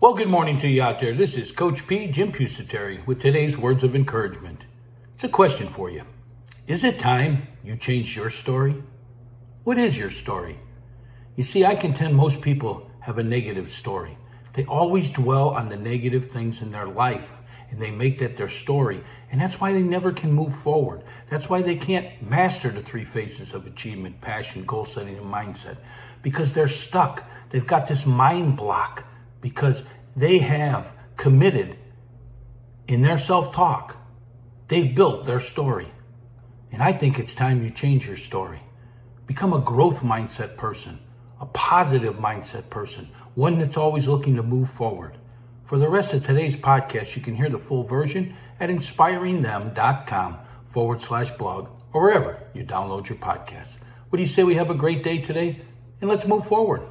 Well, good morning to you out there. This is Coach P, Jim Pusateri, with today's words of encouragement. It's a question for you. Is it time you change your story? What is your story? You see, I contend most people have a negative story. They always dwell on the negative things in their life and they make that their story. And that's why they never can move forward. That's why they can't master the three phases of achievement, passion, goal setting, and mindset because they're stuck. They've got this mind block because they have committed in their self talk. They've built their story. And I think it's time you change your story. Become a growth mindset person, a positive mindset person, one that's always looking to move forward. For the rest of today's podcast, you can hear the full version at inspiringthem.com forward slash blog or wherever you download your podcast. What do you say we have a great day today? And let's move forward.